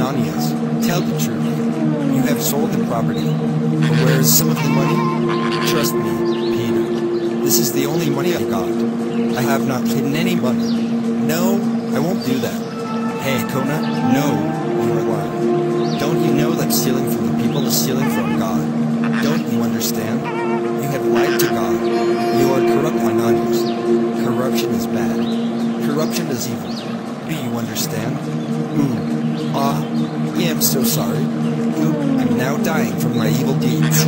Ananias, tell the truth. You have sold the property. But where is some of the money? Trust me, Peter. This is the only money I've got. I have not hidden any money. No, I won't do that. Hey, Kona, no, you are lying. Don't you know that stealing from the people is stealing from God? Don't you understand? You have lied to God. You are corrupt Ananias. Corruption is bad. Corruption is evil. Do you understand? Ooh. Ah. I am so sorry. Ooh, I'm now dying from my evil deeds.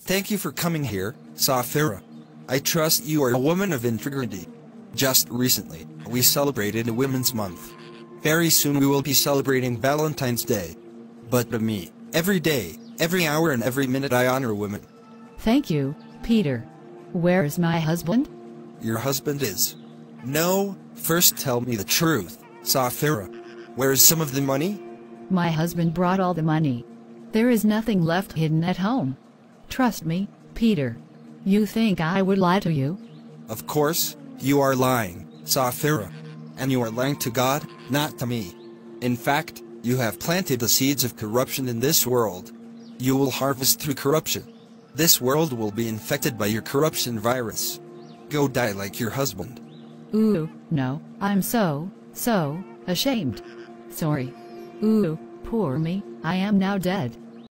Thank you for coming here, Sapphira. I trust you are a woman of integrity. Just recently, we celebrated a Women's Month. Very soon we will be celebrating Valentine's Day. But to me, every day, every hour and every minute I honor women. Thank you, Peter. Where is my husband? Your husband is. No, first tell me the truth, Sapphira. Where is some of the money? My husband brought all the money. There is nothing left hidden at home. Trust me, Peter. You think I would lie to you? Of course, you are lying, Sapphira. And you are lying to God, not to me. In fact, you have planted the seeds of corruption in this world. You will harvest through corruption. This world will be infected by your corruption virus. Go die like your husband. Ooh, no, I'm so, so, ashamed. Sorry. Ooh, poor me, I am now dead.